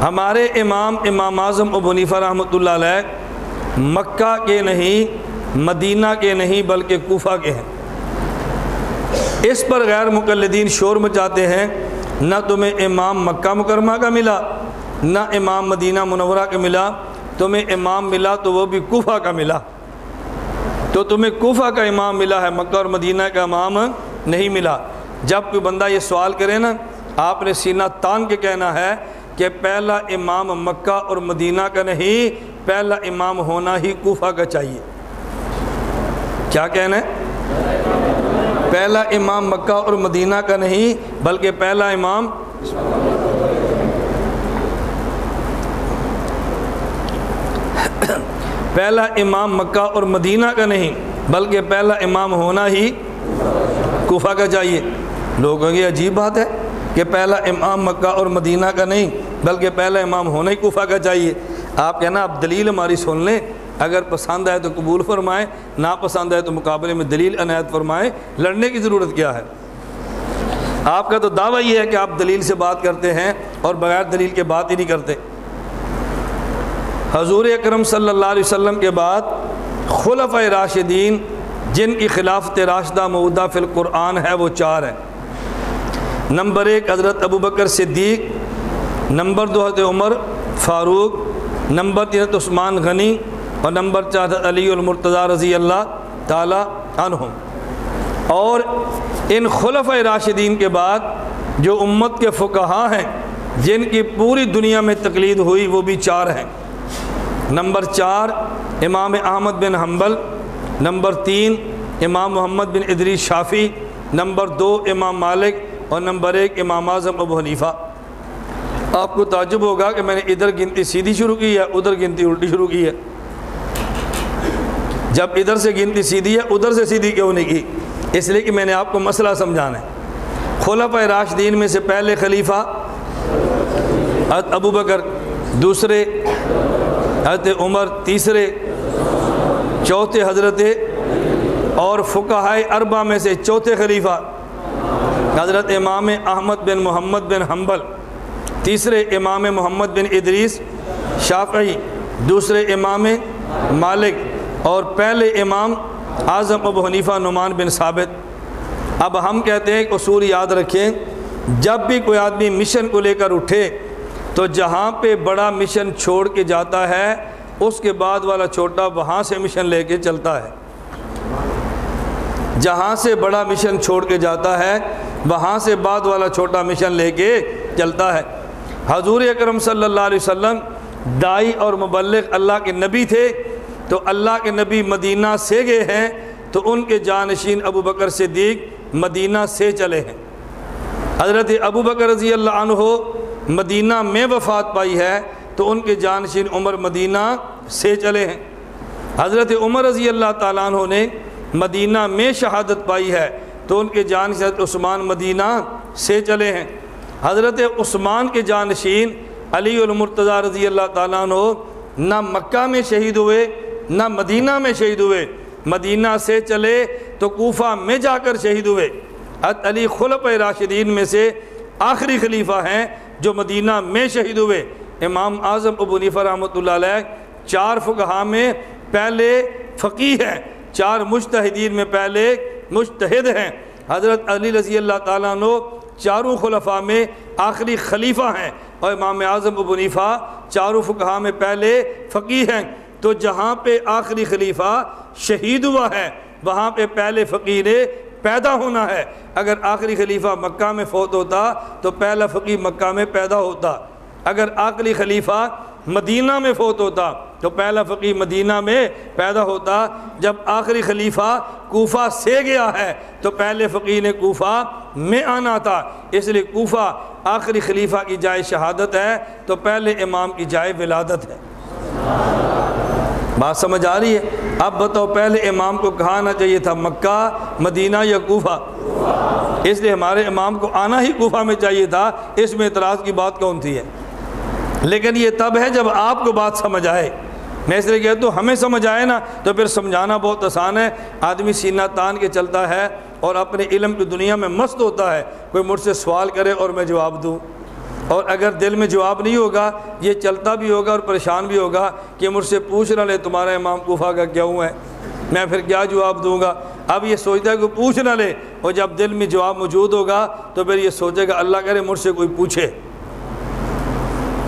हमारे इमाम इमाम आज़म अबूनीफ़ा रहमत मक्का के नहीं, मदीना के नहीं, बल्कि कोफा के हैं। इस पर गैर मुकलदीन शोर मचाते हैं, न तुम्हें इमाम मक्का मुकरमा का मिला, न इमाम मदीना मुनवरा का मिला, तुम्हें इमाम मिला तो वो भी कोफा का मिला। तो तुम्हें कोफा का इमाम मिला है, मक्का और मदीना का इमाम नहीं मिला। जब कोई बंदा ये सवाल करे ना, आपने सीना तान के कहना है कि पहला इमाम मक्का और मदीना का नहीं, पहला इमाम होना ही कोफा का चाहिए। क्या कहना है? पहला इमाम मक्का और मदीना का नहीं, बल्कि पहला इमाम पहला इमाम मक्का और मदीना का नहीं, बल्कि पहला इमाम होना ही कोफा का चाहिए। लोगों की अजीब बात है। कि पहला इमाम मक्का और मदीना का नहीं, बल्कि पहला इमाम होना ही कोफा का चाहिए। आप कहना, आप दलील हमारी सुन लें। अगर पसंद आए तो कबूल फरमाएँ, ना पसंद आए तो मुकाबले में दलील अनायत फरमाएँ। लड़ने की ज़रूरत क्या है? आपका तो दावा ये है कि आप दलील से बात करते हैं और बगैर दलील के बात ही नहीं करते। हजूर अक्रम सल्ला वसम के बाद खुलफ़ राशिदीन, जिनकी खिलाफत राशदा मऊदा फ़िलकुरान है, वो चार हैं। नंबर एक, हज़रत अबू बकर सिद्दीक। नंबर दो, हज़रत उमर फ़ारूक। नंबर तीन उस्मान गनी। और नंबर चार अलीमरतज़ा रज़ी अल्लाह ताला और इन खुलफ़ राशिदीन के बाद जो उम्मत के फ़ुकहा हैं, जिनकी पूरी दुनिया में तकलीद हुई, वो भी चार हैं। नंबर चार, इमाम अहमद बिन हम्बल नंबर तीन, इमाम मोहम्मद बिन इदरी शाफ़ी। नंबर दो, इमाम मालिक। और नंबर एक, इमाम आज़म अबू हनीफ़ा। आपको ताजुब होगा कि मैंने इधर गिनती सीधी शुरू की है, उधर गिनती उल्टी शुरू की है। जब इधर से गिनती सीधी है, उधर से सीधी क्यों नहीं की? इसलिए कि मैंने आपको मसला समझाना है। खुलफ राशदीन में से पहले खलीफा अबू बकर दूसरे, हज़रत उमर तीसरे, चौथे हज़रत और फ़ुकाहाय अरबा में से चौथे खलीफा हज़रत इमाम Ahmad bin Muhammad bin Hanbal, तीसरे इमाम मोहम्मद बिन इदरीस शाफ़ी दूसरे इमाम मालिक और पहले इमाम आज़म अबू हनीफ़ा नुमान बिन साबित। अब हम कहते हैं असूल याद रखें, जब भी कोई आदमी मिशन को लेकर उठे तो जहाँ पे बड़ा मिशन छोड़ के जाता है, उसके बाद वाला छोटा वहाँ से मिशन लेके चलता है। जहाँ से बड़ा मिशन छोड़ के जाता है वहाँ से बाद वाला छोटा मिशन लेके चलता है। हजूर अक्रम अलैहि वसल्लम दाई और मुबलक अल्लाह के नबी थे तो अल्लाह के नबी मदीना से गए हैं तो उनके जानशीन अबू बकर सिद्दीक मदीना से चले हैं। हज़रत अबू बकर रज़ी अल्लाह हो मदीना में वफ़ात पाई है तो उनके जानशीन उमर मदीना से चले हैं। हज़रत उमर रज़ी अल्लाह तु ने मदीना में शहादत पाई है तो उनके जानशीन उस्मान मदीना से चले हैं। हज़रत उस्मान के जानशीन अलीमरतज़ा रज़ी अल्लाह तु ना मक्का में शहीद हुए, ना मदीना में शहीद हुए। मदीना से चले तो कोफा में जाकर शहीद हुए। अली खुलप राशिदीन में से आखिरी खलीफा हैं जो मदीना में शहीद हुए। इमाम आज़म अबू नीफ़ा रहमत चार फ़ुकहा में पहले फ़की हैं, चार मुश्तदीन में पहले मुश्तद हैं। हज़रत अली रज़ी अल्लाह तु चारों खलफा में आखिरी खलीफा हैं और इमाम आज़म अबू नीफ़ा चारों फ़ुकहा में पहले फ़की हैं। तो जहाँ पे आखिरी खलीफा शहीद हुआ है, वहाँ पे पहले फ़कीर पैदा होना है। अगर आखिरी खलीफा मक्का में फ़ौत होता तो पहला फ़कीर मक्का में पैदा होता। अगर आखिरी खलीफा मदीना में फ़ौत होता तो पहला फ़कीर मदीना में पैदा होता। जब आखिरी खलीफा कोफा से गया है तो पहले फ़कीर ने कोफा में आना था। इसलिए कोफा आखिरी खलीफा की जाए शहादत है तो पहले इमाम की जाए विलादत है। बात समझ आ रही है? अब बताओ, पहले इमाम को कहा आना चाहिए था? मक्का, मदीना या कोफा? इसलिए हमारे इमाम को आना ही कोफा में चाहिए था। इसमें इतराज़ की बात कौन थी है? लेकिन ये तब है जब आपको बात समझ आए। मैं इसलिए कहता हूँ हमें समझ आए ना तो फिर समझाना बहुत आसान है। आदमी सीना तान के चलता है और अपने इलम की दुनिया में मस्त होता है। कोई मुझसे सवाल करे और मैं जवाब दूँ। और अगर दिल में जवाब नहीं होगा, ये चलता भी होगा और परेशान भी होगा कि मुझसे पूछ ना ले, तुम्हारा इमाम कोफा का क्यों है? मैं फिर क्या जवाब दूँगा? अब ये सोचता है कि पूछ ना ले, और जब दिल में जवाब मौजूद होगा तो फिर ये सोचेगा, अल्लाह करे, मुझसे कोई पूछे।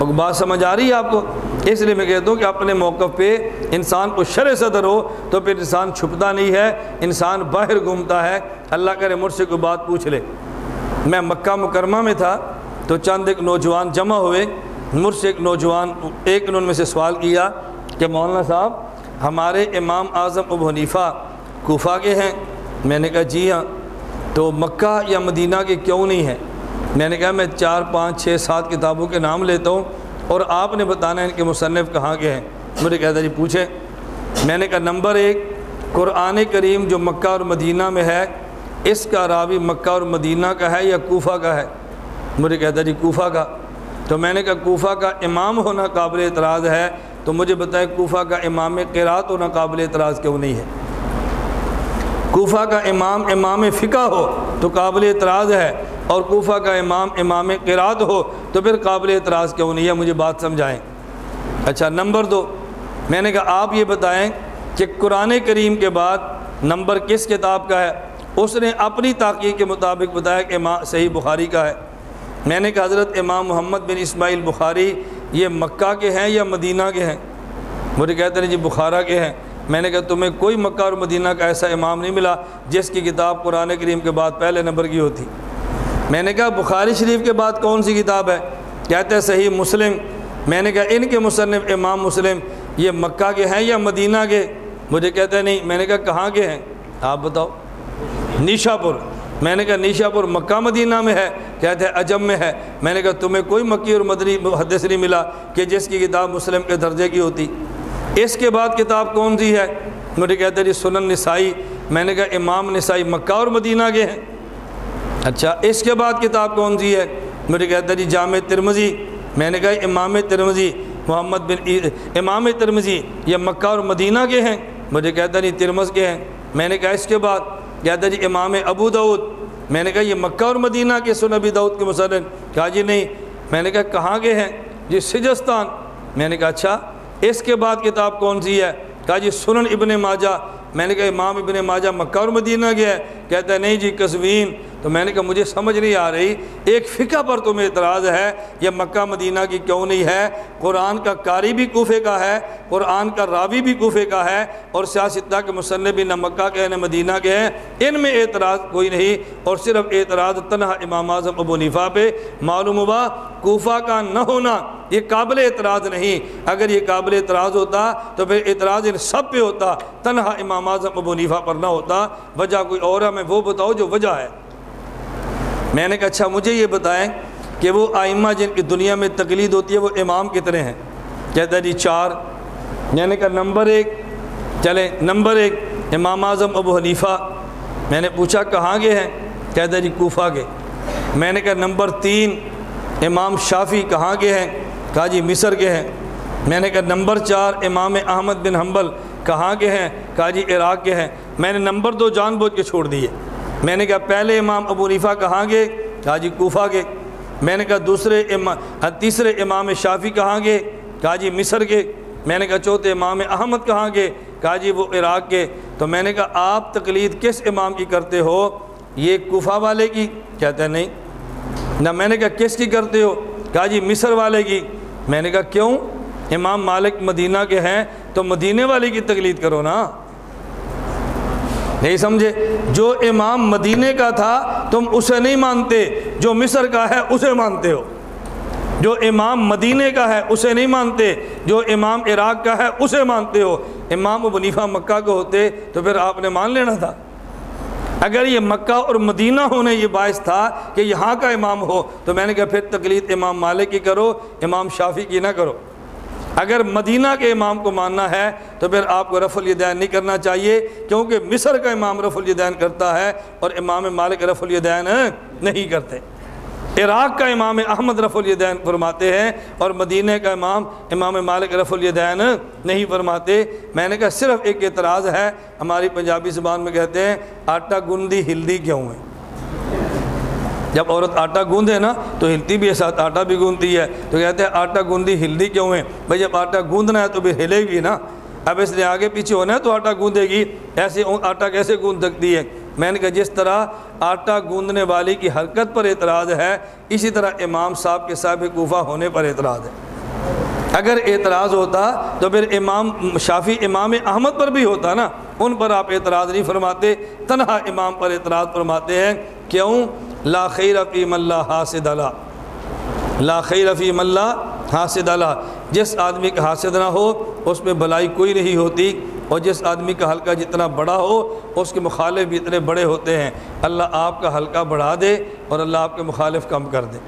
और बात समझ आ रही है आपको? इसलिए मैं कहता हूँ कि अपने मौक़ पे इंसान को शर सदर हो तो फिर इंसान छुपता नहीं है, इंसान बाहर घूमता है। अल्लाह करे मुझसे कोई बात पूछ ले। मैं मक्का मुकरमा में था तो चंद एक नौजवान जमा हुए। मुझसे एक नौजवान, एक ने उनमें से सवाल किया कि, मौलाना साहब, हमारे इमाम आज़म अब हनीफ़ा कोफा के हैं? मैंने कहा, जी हाँ। तो मक्का या मदीना के क्यों नहीं है? मैंने कहा, मैं चार, पाँच छः सात किताबों के नाम लेता हूँ और आपने बताना इनके मुसनफ़ कहाँ के हैं। मुझे कहता, जी, पूछे। मैंने कहा, नंबर एक क़ुरान करीम जो मक्का और मदीना में है, इसका रावी मक्का और मदीना का है या कोफा का है? मुझे कहता, जी, कोफा का। तो मैंने कहा, कोफा का इमाम होना काबिल एतराज़ है तो मुझे बताए, कोफा का इमाम किरात होना काबिल एतराज़ क्यों नहीं है? कोफा का इमाम इमाम फ़िका हो तो काबिल एतराज़ है और कोफा का इमाम इमाम किरात हो तो फिर काबिल एतराज़ क्यों नहीं है? मुझे बात समझाएँ। अच्छा नंबर दो, मैंने कहा, आप ये बताएँ कि कुरान करीम के बाद नंबर किस किताब का है? उसने अपनी ताक़ी के मुताबिक बताया कि इमाम सही बुखारी का है। मैंने कहा, हज़रत इमाम मोहम्मद बिन इस्माइल बुखारी, ये मक्का के हैं या मदीना के हैं? मुझे कहते हैं, जी, बुखारा के हैं। मैंने कहा, तुम्हें कोई मक्का और मदीना का ऐसा इमाम नहीं मिला जिसकी किताब कुरान करीम के बाद पहले नंबर की होती। मैंने कहा, बुखारी शरीफ के बाद कौन सी किताब है? कहते हैं, सही मुस्लिम। मैंने कहा, इनके मुसनफ़ इमाम मुस्लिम, ये मक्का के हैं या मदीना के? मुझे कहते हैं, नहीं। मैंने कहा, कहाँ के हैं? आप बताओ। निशापुर। मैंने कहा, निशापुर मक्का मदीना में है। कहते हैं, अजम में है। मैंने कहा, तुम्हें कोई मक्की और मदनी हदस नहीं मिला कि जिसकी किताब मुस्लिम के दर्जे की होती। इसके बाद किताब कौन सी है? मुझे कहते जी, सुनन नसाई। मैंने कहा, इमाम नसाई मक्का और मदीना के हैं। अच्छा इसके बाद किताब कौन सी है? मुझे कहता जी, जाम तिरमजी। मैंने कहा, इमाम तिरमजी, मोहम्मद बिन इमाम तिरमजी, ये मक्का और मदीना के हैं। मुझे कहता जी, तिरमज के हैं। मैंने कहा, इसके बाद? कहता जी, इमाम अबू दाऊद। मैंने कहा, ये मक्का और मदीना के सुन अबी दाऊद के मुसलन कहा, जी नहीं। मैंने कहा, कहाँ के हैं? जी, सिजस्तान। मैंने कहा अच्छा इसके बाद किताब कौन सी है? कहा, जी, सुनन इबन माजा। मैंने कहा, इमाम इबन माजा मक्का और मदीना गया है। कहता है, नहीं जी, कसवीन। तो मैंने कहा, मुझे समझ नहीं आ रही, एक फ़िका पर तुम्हें एतराज़ है? यह मक्का मदीना की क्यों नहीं है? कुरान का कारी भी कोफे का है, कुरान का रावी भी कोफे का है, और सियासता के मुसन भी न मक्का के न मदीना के हैं। इनमें एतराज़ कोई नहीं, और सिर्फ़ एतराज़ तनहा इमाम आज़म अबू नीफ़ा पे। मालूम हुआ, कोफा का न होना, ये काबिल एतराज़ नहीं। अगर ये काबिल एतराज़ होता तो फिर एतराज़ इन सब पे होता, तनहा इमाम आज़म अबू नीफ़ा पर ना होता। वजह कोई और हमें वो बताओ जो वजह है। मैंने कहा अच्छा मुझे ये बताएँ कि वो आइमा जिनकी दुनिया में तकलीद होती है, वो इमाम कितने हैं? कहता जी, चार। मैंने कहा, नंबर एक। चले, नंबर एक, इमाम आज़म अबू हनीफ़ा। मैंने पूछा, कहाँ के हैं? कहता जी, कोफा के मैंने कहा, नंबर तीन, इमाम शाफ़ी कहाँ के हैं? कहा, जी, मिस्र के हैं। मैंने कहा, नंबर चार, इमाम अहमद बिन हम्बल कहाँ के हैं? कहा, जी, इराक़ के हैं। मैंने नंबर दो जानबूझ के छोड़ दिए। मैंने कहा, पहले इमाम अबू नीफ़ा कहाँ गए कहा जी कोफा के। मैंने कहा, दूसरे इमा तीसरे इमाम शाफ़ी कहाँ गए कहा जी मिस्र के। मैंने कहा, चौथे इमाम अहमद कहाँ गए कहा जी वो इराक़ के। तो मैंने कहा, आप तकलीद किस इमाम की करते हो? ये कोफा वाले की। कहते हैं, नहीं। ना, मैंने कहा, किस की करते हो? कहा मिस्र वाले की। मैंने कहा, क्यों? इमाम मालिक मदीना के हैं तो मदीने वाले की तकलीद करो ना। नहीं समझे? जो इमाम मदीने का था, तुम उसे नहीं मानते। जो मिस्र का है, उसे मानते हो। जो इमाम मदीने का है, उसे नहीं मानते। जो इमाम इराक का है, उसे मानते हो। इमाम बनीफा मक्का के होते तो फिर आपने मान लेना था। अगर ये मक्का और मदीना होने ये बायस था कि यहाँ का इमाम हो तो मैंने कहा, फिर तकलीद इमाम मालिक की करो, इमाम शाफी की ना करो। अगर मदीना के इमाम को मानना है तो फिर आपको रफुल यदैन नहीं करना चाहिए, क्योंकि मिस्र का इमाम रफुल यदैन करता है और इमाम मालिक रफुल यदैन नहीं करते। इराक़ का इमाम अहमद रफुल यदैन फरमाते हैं और मदीने का इमाम इमाम मालिक रफुल यदैन नहीं फरमाते। मैंने कहा, सिर्फ़ एक एतराज़ है, हमारी पंजाबी ज़बान में कहते हैं, आटा गुंदी हिल्दी क्यों है? जब औरत आटा गूंदे ना तो हिलती भी है, साथ आटा भी गूंदती है। तो कहते हैं, आटा गूंदी हिलती क्यों है? भाई, जब आटा गूंदना है तो फिर हिलेगी ना। अब इसलिए आगे पीछे होना है तो आटा गूंदेगी ऐसे आटा कैसे गूंद सकती है? मैंने कहा, जिस तरह आटा गूंदने वाली की हरकत पर एतराज़ है, इसी तरह इमाम साहब के साहब कोफा होने पर एतराज़ है। अगर एतराज़ होता तो फिर इमाम, शाफी इमाम अहमद पर भी होता ना। उन पर आप एतराज़ नहीं फरमाते, तनहा इमाम पर एतराज़ फरमाते हैं। क्यों? ला खैर फ़ी मल्ला हासिद अला ला खैर फ़ी मल्ला हासिद अला जिस आदमी का हासिद ना हो, उसमें भलाई कोई नहीं होती। और जिस आदमी का हल्का जितना बड़ा हो, उसके मुखालिफ भी इतने बड़े होते हैं। अल्लाह आपका हल्का बढ़ा दे और अल्लाह आपके मुखालिफ कम कर दे।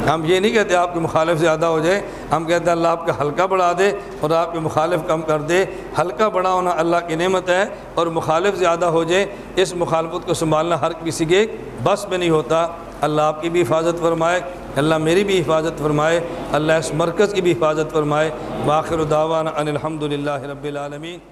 हम ये नहीं कहते आपके मुखालिफ ज़्यादा हो जाए, हम कहते हैं अल्लाह आपका हल्का बढ़ा दे और आपके मुखालिफ कम कर दे। हल्का बड़ा होना अल्लाह की नेमत है और मुखालिफ ज़्यादा हो जाए, इस मुखालफत को संभालना हर किसी के बस में नहीं होता। अल्लाह आपकी भी हिफाजत फरमाए, अल्लाह मेरी भी हिफाजत फरमाए, अल्लाह इस मरकज़ की भी हिफाजत फरमाए। बाखिर दावाना अनिलहमदिल्ला रबालमीन